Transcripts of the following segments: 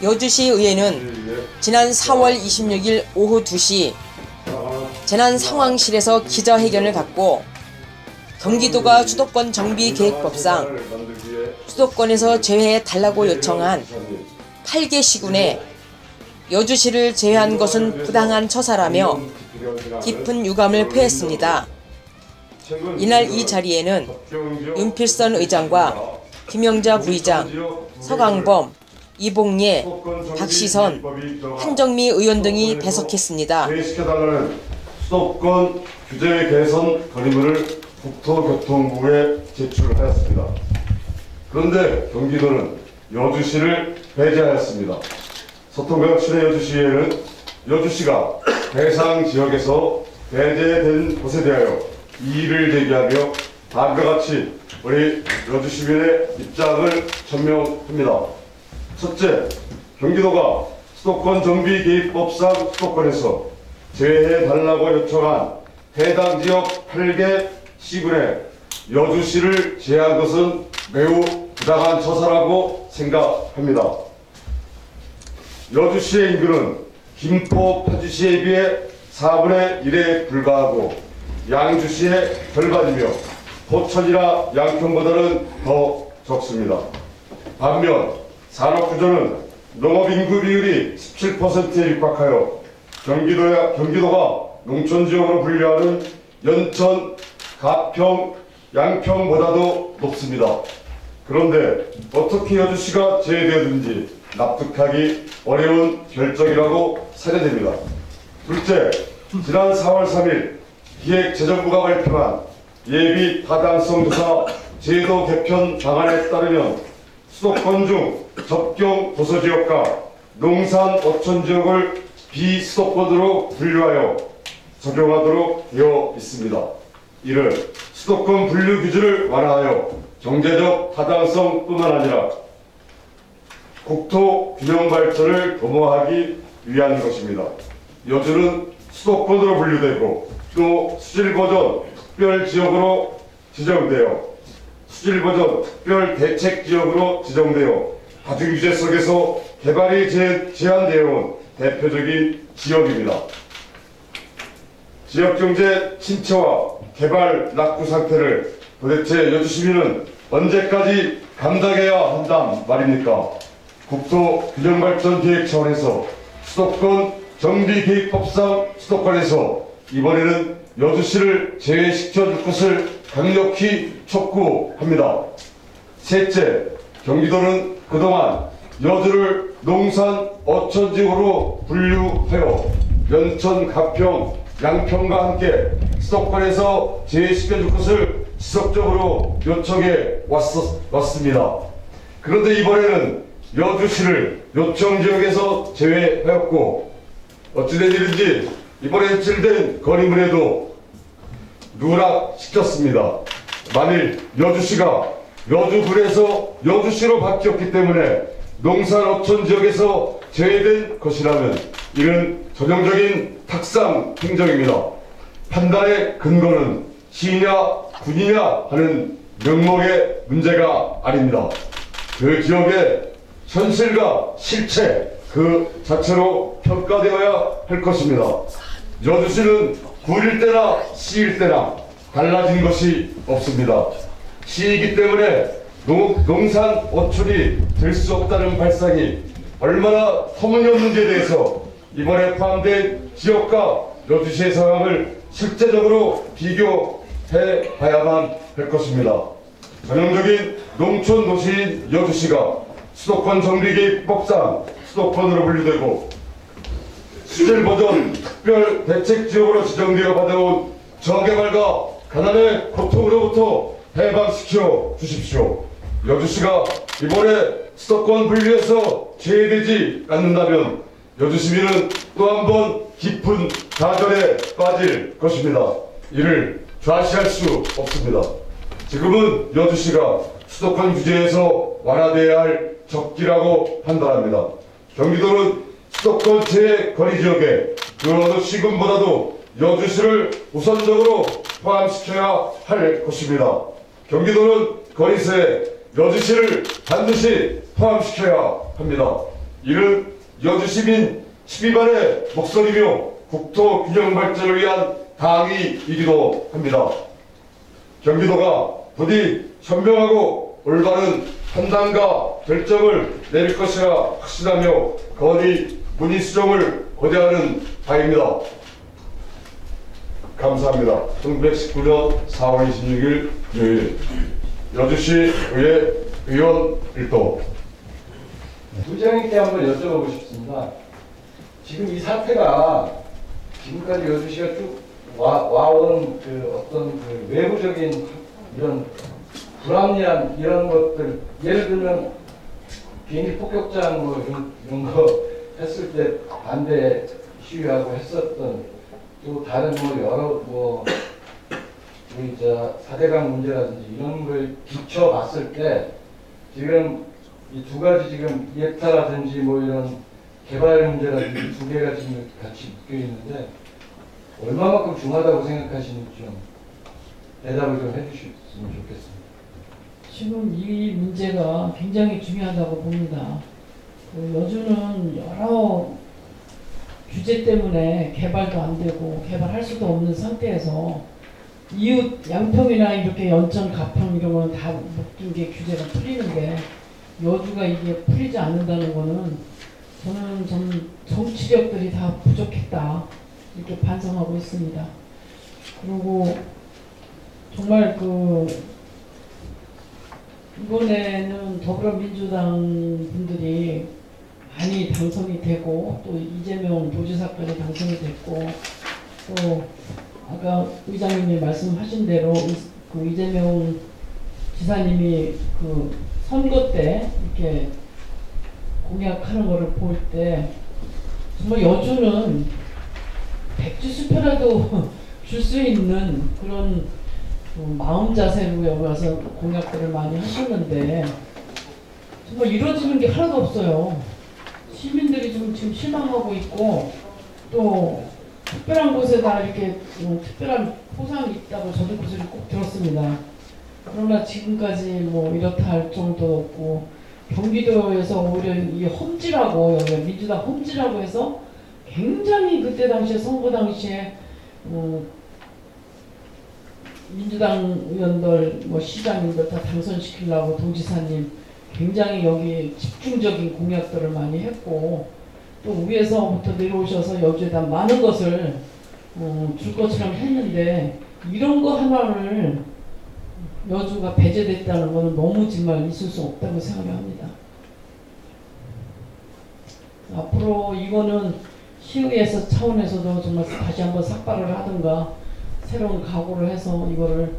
여주시 의회는 지난 4월 26일 오후 2시 재난 상황실에서 기자회견을 갖고 경기도가 수도권 정비 계획법상 수도권에서 제외해 달라고 요청한 8개 시군에 여주시를 제외한 것은 부당한 처사라며 깊은 유감을 표했습니다. 이날 이 자리에는 윤필선 의장과 김영자 부의장, 서강범, 이봉예, 박시선, 한정미 의원 등이 배석했습니다. 수도권 규제 개선 건의문을 국토교통부에 제출하였습니다. 그런데 경기도는 여주시를 배제하였습니다. 소통각 춘의 여주시에는 여주시가 대상 지역에서 배제된 곳에 대하여 이의를 제기하며 다음과 같이 우리 여주시민의 입장을 천명합니다. 첫째, 경기도가 수도권 정비 개입법상 수도권에서 제외해달라고 요청한 해당 지역 8개 시군에 여주시를 제한 것은 매우 부당한 처사라고 생각합니다. 여주시의 인구는 김포, 파주시에 비해 4분의 1에 불과하고 양주시의 절반이며 포천이나 양평보다는 더 적습니다. 반면 산업구조는 농업인구 비율이 17%에 육박하여 경기도야, 경기도가 농촌지역으로 분류하는 연천, 가평, 양평보다도 높습니다. 그런데 어떻게 여주시가 제외되었는지 납득하기 어려운 결정이라고 생각됩니다. 둘째, 지난 4월 3일 기획재정부가 발표한 예비 타당성 조사 제도 개편 방안에 따르면 수도권 중 접경 도서지역과 농산 어촌 지역을 비수도권으로 분류하여 적용하도록 되어 있습니다. 이를 수도권 분류 기준을 완화하여 경제적 타당성뿐만 아니라 국토 균형 발전을 도모하기 위한 것입니다. 여주는 수도권으로 분류되고 또 수질보전 특별 지역으로 지정되어 수질보전 특별 대책 지역으로 지정되어 다중규제 속에서 개발이 제, 제한되어 온 대표적인 지역입니다. 지역경제 침체와 개발 낙후 상태를 도대체 여주시민은 언제까지 감당해야 한단 말입니까? 국토 균형발전 계획 차원에서 수도권 정비계획법상 수도권에서 이번에는 여주시를 제외시켜 줄 것을 강력히 촉구합니다. 셋째, 경기도는 그동안 여주를 농산 어촌지구로 분류하여 연천, 가평, 양평과 함께 수도권에서 제외시켜 줄 것을 지속적으로 요청해 왔었, 왔습니다. 그런데 이번에는 여주시를 요청 지역에서 제외하였고 어찌된 일인지 이번에 제출된 건의문에도 누락시켰습니다. 만일 여주시가 여주군에서 여주시로 바뀌었기 때문에 농산 어촌 지역에서 제외된 것이라면 이는 전형적인 탁상 행정입니다. 판단의 근거는 시냐 군이냐 하는 명목의 문제가 아닙니다. 그 지역의 현실과 실체 그 자체로 평가되어야 할 것입니다. 여주시는 구일 때나 시일 때나 달라진 것이 없습니다. 시이기 때문에 농, 농산 어촌이 될 수 없다는 발상이 얼마나 터무니없는지에 대해서 이번에 포함된 지역과 여주시의 상황을 실제적으로 비교해 봐야만 할 것입니다. 전형적인 농촌 도시인 여주시가 수도권 정비 계획법상 수도권으로 분류되고 수질보전 특별 대책 지역으로 지정되어 받아온 저개발과 가난의 고통으로부터 해방시켜 주십시오. 여주시가 이번에 수도권 분류에서 제외되지 않는다면 여주시민은 또 한 번 깊은 좌절에 빠질 것입니다. 이를 좌시할 수 없습니다. 지금은 여주시가 수도권 규제에서 완화돼야 할 적기라고 판단합니다. 경기도는 수도권 제 거리 지역에 그 어느 시군보다도 여주시를 우선적으로 포함시켜야 할 것입니다. 경기도는 거리세 여주시를 반드시 포함시켜야 합니다. 이는 여주시민 12만의 목소리며 국토 균형 발전을 위한 당위이기도 합니다. 경기도가 부디 현명하고 올바른 판단과 결정을 내릴 것이라 확신하며 건의 문의 수정을 고대하는 바입니다. 감사합니다. 1919년 4월 26일 요일 여주시 의회 의원 일도 부장님께 한번 여쭤보고 싶습니다. 지금 이 사태가 지금까지 여주시가 쭉 와, 와온 그 어떤 그 외부적인 이런 불합리한 이런 것들 예를 들면 비행기 폭격장 뭐 이런, 이런 거 했을 때 반대 시위하고 했었던 또 다른 뭐 여러 뭐 우리 저 4대강 문제라든지 이런 걸 비춰봤을 때 지금 이 두 가지 지금 예타라든지 뭐 이런 개발 문제라든지 두 개가 지금 같이 묶여 있는데 얼마만큼 중하다고 생각하시는지 좀 대답을 좀 해주셨으면 좋겠습니다. 지금 이 문제가 굉장히 중요하다고 봅니다. 그 여주는 여러 규제 때문에 개발도 안 되고 개발할 수도 없는 상태에서 이웃 양평이나 이렇게 연천 가평 이런 거는 다 모든 게 규제가 풀리는데 여주가 이게 풀리지 않는다는 거는 저는 좀 정치력들이 다 부족했다 이렇게 반성하고 있습니다. 그리고 정말 그 이번에는 더불어민주당 분들이 많이 당선이 되고 또 이재명 도지사까지 당선이 됐고 또 아까 의장님이 말씀하신 대로 이- 그 이재명 지사님이 그 선거 때 이렇게 공약하는 거를 볼 때 정말 여주는 백지 수표라도 줄 수 있는 그런 그 마음 자세로 여기 와서 공약들을 많이 하셨는데 정말 이루어지는 게 하나도 없어요. 시민들이 지금 지금 실망하고 있고 또 특별한 곳에다 이렇게 뭐 특별한 포상이 있다고 저도 그 소리 꼭 들었습니다. 그러나 지금까지 뭐 이렇다 할 정도 없고 경기도에서 오히려 이 험지라고 민주당 험지라고 해서 굉장히 그때 당시에 선거 당시에 어, 민주당 의원들, 뭐 시장님들 다 당선시키려고 도지사님 굉장히 여기 집중적인 공약들을 많이 했고 또 위에서부터 내려오셔서 여주에다 많은 것을 어, 줄 것처럼 했는데 이런 거 하나를 여주가 배제됐다는 거는 너무 정말 있을 수 없다고 생각합니다. 앞으로 이거는 시의에서 차원에서도 정말 다시 한번 삭발을 하든가 새로운 각오를 해서 이거를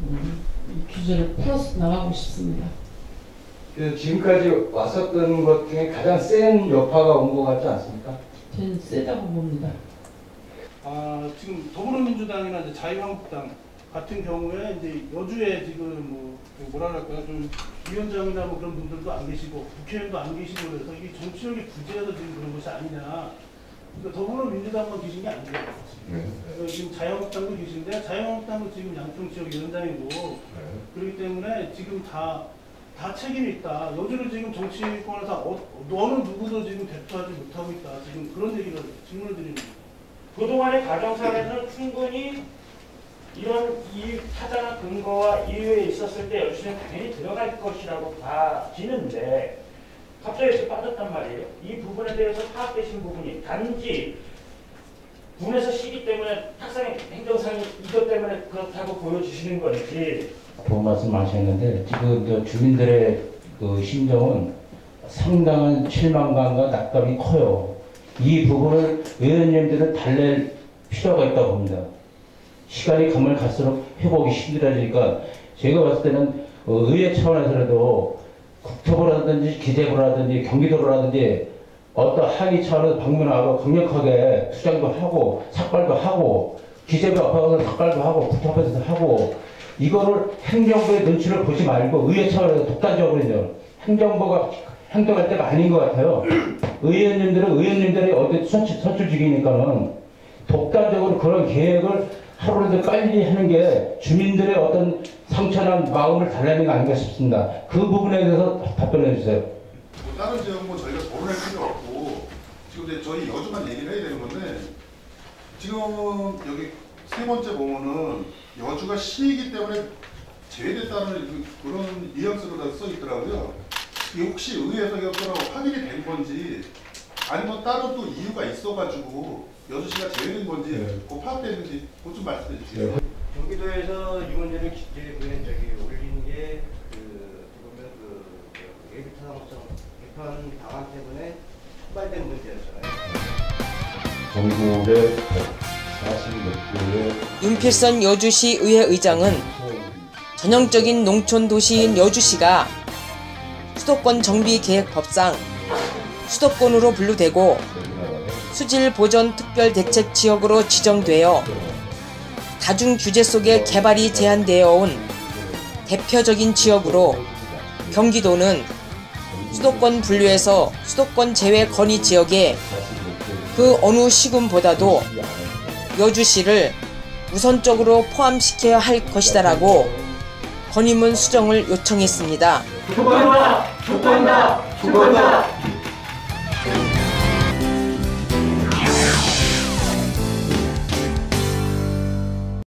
음, 이 규제를 풀어 나가고 싶습니다. 그 지금까지 왔었던 것 중에 가장 센 여파가 온 것 같지 않습니까? 저는 세다고 봅니다. 아, 지금 더불어민주당이나 이제 자유한국당 같은 경우에 이제 여주에 지금 뭐 뭐라 그럴까요 좀 위원장이나 뭐 그런 분들도 안 계시고 국회의원도 안 계시고 그래서 이게 정치력이 부재해서 지금 그런 것이 아니냐. 그러니까 더불어민주당만 계신 게 아니에요. 어, 지금 자유한국당도 계신데 자유한국당도 지금 양평 지역 위원장이고 그렇기 때문에 지금 다, 다 책임이 있다. 여주를 지금 정치권에서 어, 어느 누구도 지금 대표하지 못하고 있다. 지금 그런 얘기를 질문을 드리는 거예요. 그동안의 가정사에서는 충분히 이런 이 타자나 근거와 이유에 있었을 때 여주시는 당연히 들어갈 것이라고 봐지는데 갑자기 빠졌단 말이에요. 이 부분에 대해서 파악되신 부분이 단지 군에서 시기 때문에 탁상 행정상이 이것 때문에 그렇다고 보여주시는 건지 좋은 말씀 하셨는데 지금 저 주민들의 그 심정은 상당한 실망감과 낙담이 커요. 이 부분을 의원님들은 달랠 필요가 있다고 봅니다. 시간이 가면 갈수록 회복이 힘들어지니까 제가 봤을 때는 어, 의회 차원에서라도 국토부라든지 기재부라든지 경기도라든지 어떤 항의 차원에서 방문하고 강력하게 수장도 하고 삭발도 하고 기재부 앞에 가서 삭발도 하고 국토 앞에서 하고 이거를 행정부의 눈치를 보지 말고 의회 차원에서 독단적으로요. 행정부가 행동할 때가 아닌 것 같아요. 의원님들은 의원님들이 어디 선출, 선출직이니까는 독단적으로 그런 계획을 하루라도 빨리 하는 게 주민들의 어떤 상처난 마음을 달래는 게 아닌가 싶습니다. 그 부분에 대해서 답변해 주세요. 뭐 다른 지역 뭐 저희가 거론할 필요 없고 지금 저희 여주만 얘기를 해야 되는 건데 지금 여기 세 번째 보면은 여주가 시이기 때문에 제외됐다는 그- 그런 뉘앙스로 써 있더라고요. 이게 혹시 의회에서 그거랑 확인이 된 건지 아니면 따로 또 이유가 있어가지고 여주시가 제외된 건지 그거 파악되는지 그거 좀 말씀해 주세요. 경기도에서 이 문제를 기재부에 저기 올린 게 그 보면 그 예비 타당성 개편 방안 때문에 촉발된 문제였잖아요. 전국의 140몇 개의 윤필선 여주시 의회 의장은 전형적인 농촌 도시인 여주시가 수도권 정비 계획 법상 수도권으로 분류되고 수질 보전 특별 대책 지역으로 지정되어 다중 규제 속에 개발이 제한되어 온 대표적인 지역으로 경기도는 수도권 분류에서 수도권 제외 건의 지역에 그 어느 시군보다도 여주시를 우선적으로 포함시켜야 할 것이다라고 건의문 수정을 요청했습니다. 축구한다! 축구한다! 축구한다!